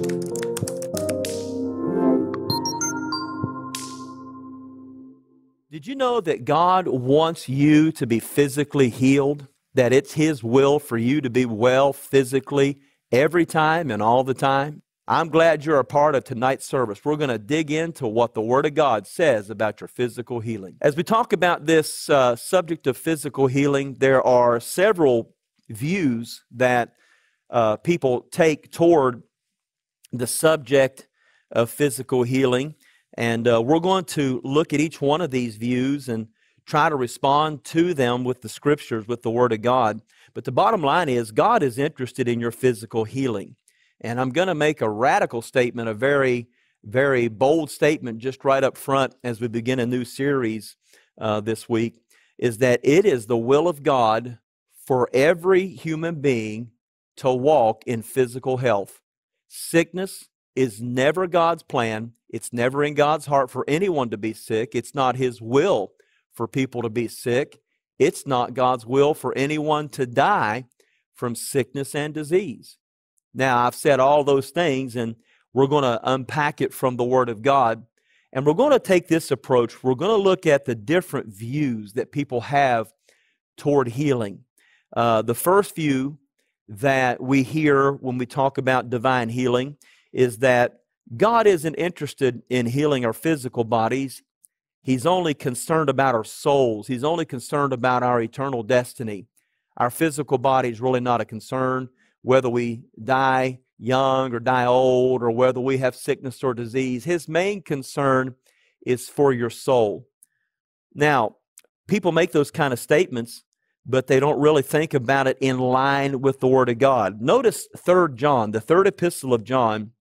Did you know that God wants you to be physically healed? That it's His will for you to be well physically every time and all the time? I'm glad you're a part of tonight's service. We're going to dig into what the Word of God says about your physical healing. As we talk about this uh, subject of physical healing, there are several views that uh, people take toward the subject of physical healing. And uh, we're going to look at each one of these views and try to respond to them with the scriptures, with the Word of God. But the bottom line is, God is interested in your physical healing. And I'm going to make a radical statement, a very, very bold statement, just right up front as we begin a new series uh, this week, is that it is the will of God for every human being to walk in physical health. Sickness is never God's plan. It's never in God's heart for anyone to be sick. It's not His will for people to be sick. It's not God's will for anyone to die from sickness and disease. Now, I've said all those things, and we're going to unpack it from the Word of God. And we're going to take this approach. We're going to look at the different views that people have toward healing. Uh, the first view that we hear when we talk about divine healing is that God isn't interested in healing our physical bodies. He's only concerned about our souls. He's only concerned about our eternal destiny. Our physical body is really not a concern, whether we die young or die old or whether we have sickness or disease. His main concern is for your soul. Now, people make those kind of statements, but they don't really think about it in line with the Word of God. Notice 3 John, the third epistle of John,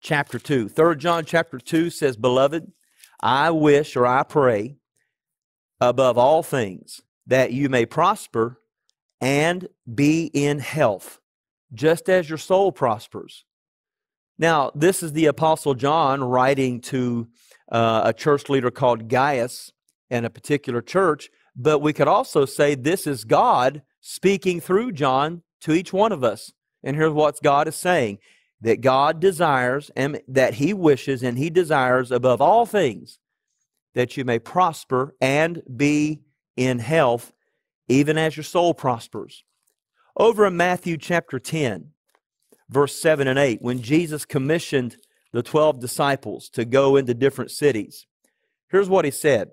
chapter 2. 3 John chapter 2 says, Beloved, I wish or I pray above all things that you may prosper and be in health, just as your soul prospers. Now, this is the Apostle John writing to uh, a church leader called Gaius in a particular church, but we could also say this is God speaking through John to each one of us. And here's what God is saying that God desires and that He wishes and He desires above all things that you may prosper and be in health, even as your soul prospers. Over in Matthew chapter 10, verse 7 and 8, when Jesus commissioned the 12 disciples to go into different cities, here's what He said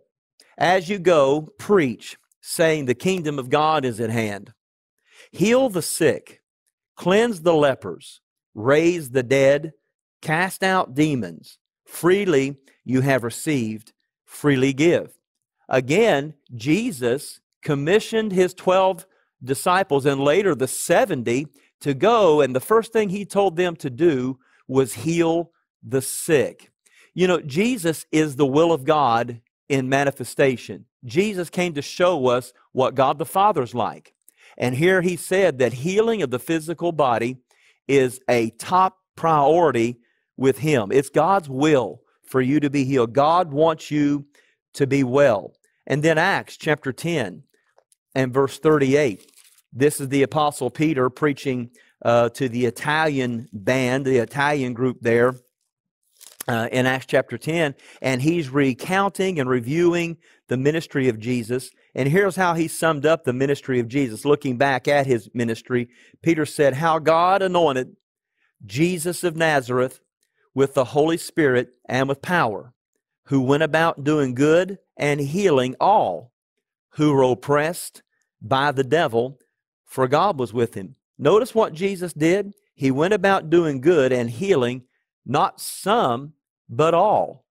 As you go, preach, saying, The kingdom of God is at hand. Heal the sick, cleanse the lepers raise the dead, cast out demons. Freely you have received, freely give. Again, Jesus commissioned his 12 disciples and later the 70 to go, and the first thing he told them to do was heal the sick. You know, Jesus is the will of God in manifestation. Jesus came to show us what God the Father is like. And here he said that healing of the physical body is a top priority with Him. It's God's will for you to be healed. God wants you to be well. And then Acts chapter 10 and verse 38. This is the Apostle Peter preaching uh, to the Italian band, the Italian group there uh, in Acts chapter 10. And he's recounting and reviewing the ministry of Jesus. And here's how he summed up the ministry of Jesus. Looking back at his ministry, Peter said, How God anointed Jesus of Nazareth with the Holy Spirit and with power, who went about doing good and healing all who were oppressed by the devil, for God was with him. Notice what Jesus did. He went about doing good and healing not some, but all.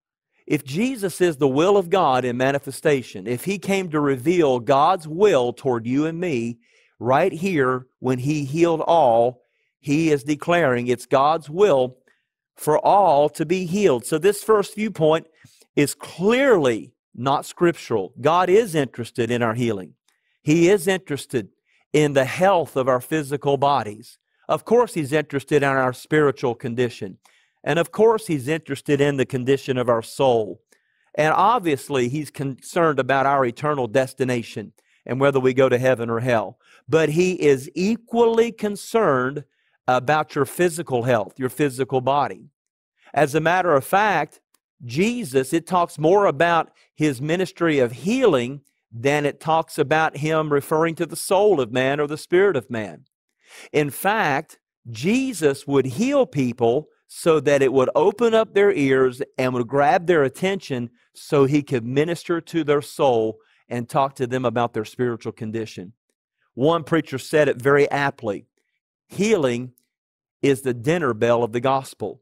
If Jesus is the will of God in manifestation, if he came to reveal God's will toward you and me, right here, when he healed all, he is declaring it's God's will for all to be healed. So, this first viewpoint is clearly not scriptural. God is interested in our healing, He is interested in the health of our physical bodies. Of course, He's interested in our spiritual condition. And of course, he's interested in the condition of our soul. And obviously, he's concerned about our eternal destination and whether we go to heaven or hell. But he is equally concerned about your physical health, your physical body. As a matter of fact, Jesus, it talks more about his ministry of healing than it talks about him referring to the soul of man or the spirit of man. In fact, Jesus would heal people so that it would open up their ears and would grab their attention so he could minister to their soul and talk to them about their spiritual condition. One preacher said it very aptly healing is the dinner bell of the gospel.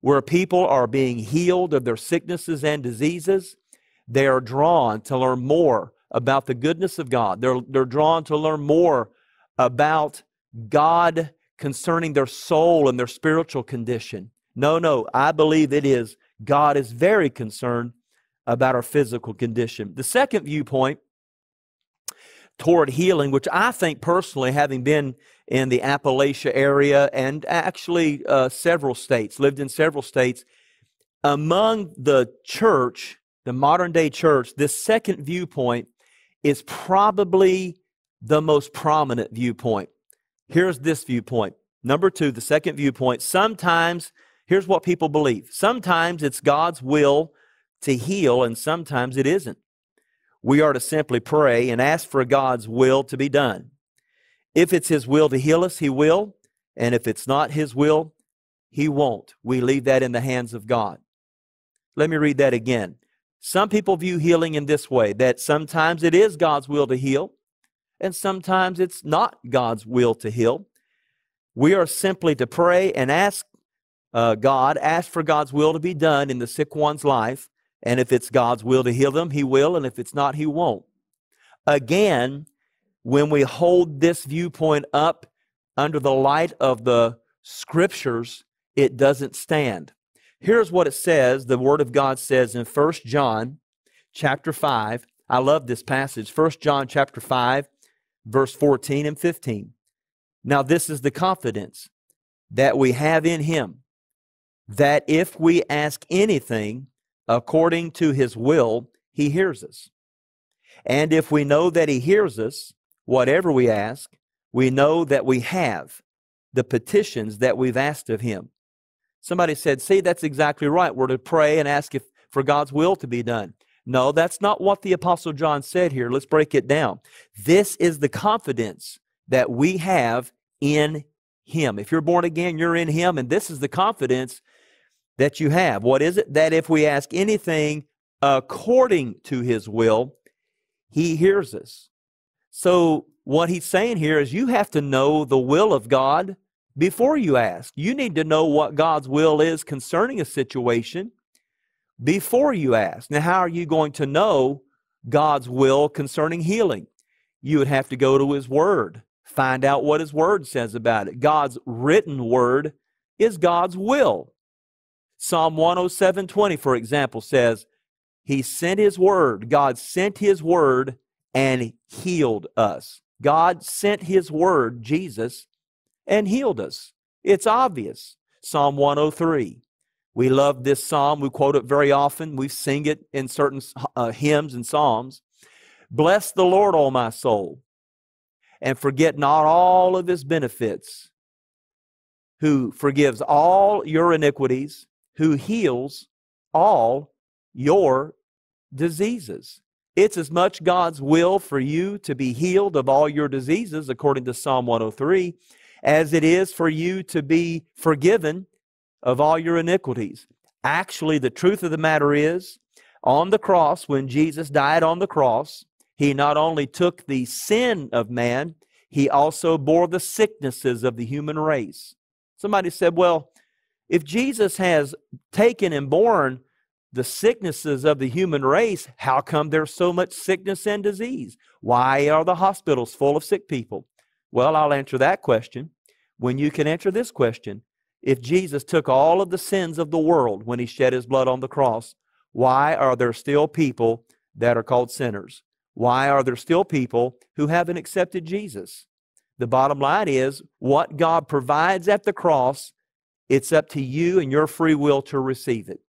Where people are being healed of their sicknesses and diseases, they are drawn to learn more about the goodness of God. They're, they're drawn to learn more about God concerning their soul and their spiritual condition. No, no, I believe it is. God is very concerned about our physical condition. The second viewpoint toward healing, which I think personally, having been in the Appalachia area and actually uh, several states, lived in several states, among the church, the modern day church, this second viewpoint is probably the most prominent viewpoint. Here's this viewpoint. Number two, the second viewpoint. Sometimes, here's what people believe. Sometimes it's God's will to heal, and sometimes it isn't. We are to simply pray and ask for God's will to be done. If it's His will to heal us, He will. And if it's not His will, He won't. We leave that in the hands of God. Let me read that again. Some people view healing in this way that sometimes it is God's will to heal, and sometimes it's not God's will to heal. We are simply to pray and ask uh, God, ask for God's will to be done in the sick one's life. And if it's God's will to heal them, He will. And if it's not, He won't. Again, when we hold this viewpoint up under the light of the scriptures, it doesn't stand. Here's what it says, the word of God says in 1 John chapter 5. I love this passage. 1 John chapter 5 verse 14 and 15. Now this is the confidence that we have in him that if we ask anything according to his will, he hears us. And if we know that he hears us, whatever we ask, we know that we have the petitions that we've asked of him. Somebody said, See, that's exactly right. We're to pray and ask if, for God's will to be done. No, that's not what the Apostle John said here. Let's break it down. This is the confidence that we have in him. If you're born again, you're in him, and this is the confidence that you have. What is it? That if we ask anything according to his will, he hears us. So, what he's saying here is you have to know the will of God before you ask. You need to know what God's will is concerning a situation before you ask. Now, how are you going to know God's will concerning healing? You would have to go to His Word, find out what His Word says about it. God's written Word is God's will. Psalm 107 20, for example, says, He sent His Word, God sent His Word and healed us. God sent His Word, Jesus, and healed us. It's obvious. Psalm 103. We love this psalm. We quote it very often. We sing it in certain uh, hymns and psalms. Bless the Lord, O my soul, and forget not all of his benefits, who forgives all your iniquities, who heals all your diseases. It's as much God's will for you to be healed of all your diseases, according to Psalm 103, as it is for you to be forgiven of all your iniquities. Actually, the truth of the matter is, on the cross, when Jesus died on the cross, he not only took the sin of man, he also bore the sicknesses of the human race. Somebody said, well, if Jesus has taken and borne the sicknesses of the human race, how come there's so much sickness and disease? Why are the hospitals full of sick people? Well, I'll answer that question when you can answer this question. If Jesus took all of the sins of the world when he shed his blood on the cross, why are there still people that are called sinners? Why are there still people who haven't accepted Jesus? The bottom line is what God provides at the cross, it's up to you and your free will to receive it.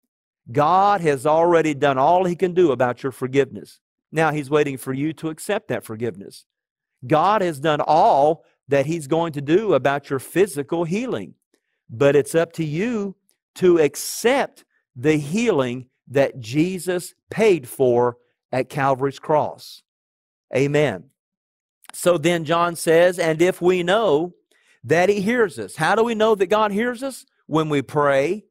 God has already done all He can do about your forgiveness. Now He's waiting for you to accept that forgiveness. God has done all that He's going to do about your physical healing. But it's up to you to accept the healing that Jesus paid for at Calvary's cross. Amen. So then John says, and if we know that He hears us, how do we know that God hears us? When we pray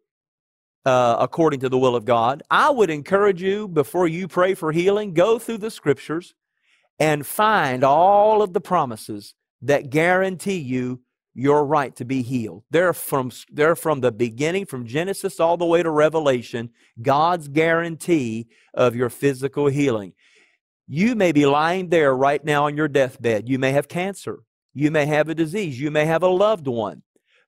uh, according to the will of God. I would encourage you before you pray for healing, go through the scriptures and find all of the promises that guarantee you your right to be healed. They're from, they're from the beginning, from Genesis all the way to Revelation, God's guarantee of your physical healing. You may be lying there right now on your deathbed. You may have cancer. You may have a disease. You may have a loved one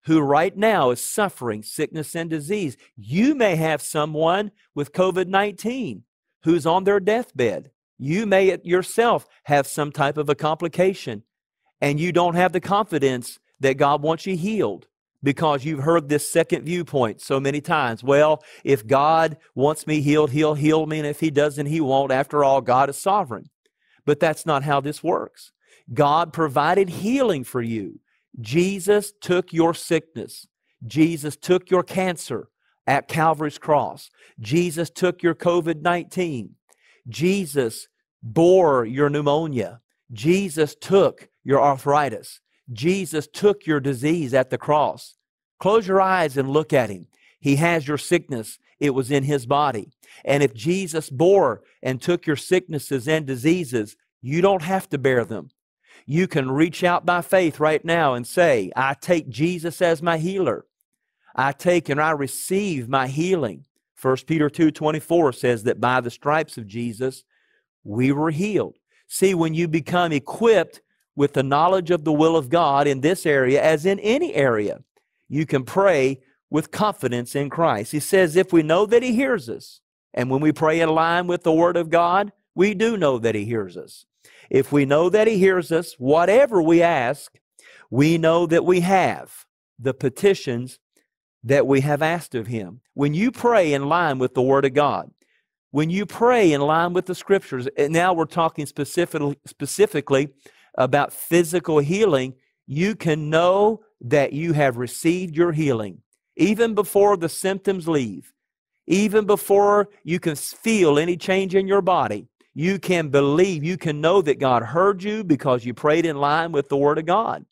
who right now is suffering sickness and disease. You may have someone with COVID 19 who's on their deathbed. You may yourself have some type of a complication, and you don't have the confidence that God wants you healed because you've heard this second viewpoint so many times. Well, if God wants me healed, He'll heal me, and if He doesn't, He won't. After all, God is sovereign. But that's not how this works. God provided healing for you. Jesus took your sickness. Jesus took your cancer at Calvary's cross. Jesus took your COVID 19. Jesus bore your pneumonia. Jesus took your arthritis. Jesus took your disease at the cross. Close your eyes and look at him. He has your sickness. It was in his body. And if Jesus bore and took your sicknesses and diseases, you don't have to bear them. You can reach out by faith right now and say, I take Jesus as my healer. I take and I receive my healing. 1 Peter 2 24 says that by the stripes of Jesus, we were healed. See, when you become equipped with the knowledge of the will of God in this area, as in any area, you can pray with confidence in Christ. He says, if we know that He hears us, and when we pray in line with the Word of God, we do know that He hears us. If we know that He hears us, whatever we ask, we know that we have the petitions that we have asked of Him. When you pray in line with the Word of God, when you pray in line with the Scriptures, and now we're talking specifically, specifically about physical healing, you can know that you have received your healing even before the symptoms leave, even before you can feel any change in your body. You can believe, you can know that God heard you because you prayed in line with the Word of God.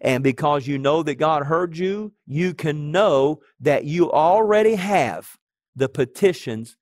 And because you know that God heard you, you can know that you already have the petitions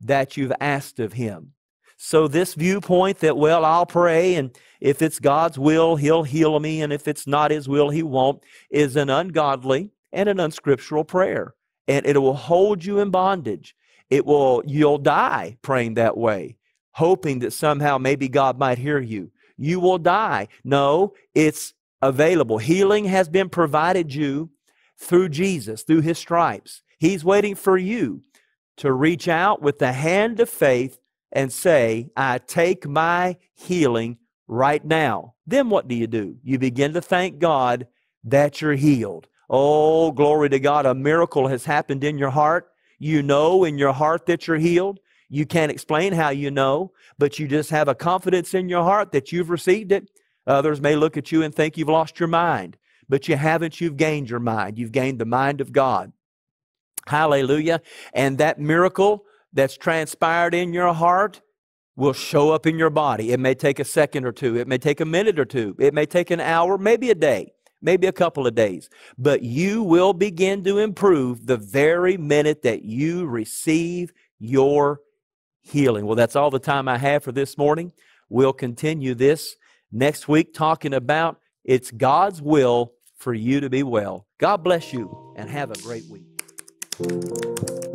that you've asked of Him. So, this viewpoint that, well, I'll pray, and if it's God's will, He'll heal me, and if it's not His will, He won't, is an ungodly and an unscriptural prayer. And it will hold you in bondage. It will, you'll die praying that way, hoping that somehow maybe God might hear you. You will die. No, it's available. Healing has been provided you through Jesus, through His stripes. He's waiting for you to reach out with the hand of faith and say, I take my healing right now. Then what do you do? You begin to thank God that you're healed. Oh, glory to God. A miracle has happened in your heart. You know in your heart that you're healed. You can't explain how you know, but you just have a confidence in your heart that you've received it. Others may look at you and think you've lost your mind, but you haven't. You've gained your mind. You've gained the mind of God. Hallelujah. And that miracle that's transpired in your heart will show up in your body. It may take a second or two, it may take a minute or two, it may take an hour, maybe a day, maybe a couple of days. But you will begin to improve the very minute that you receive your healing. Well, that's all the time I have for this morning. We'll continue this next week talking about it's God's will for you to be well. God bless you and have a great week.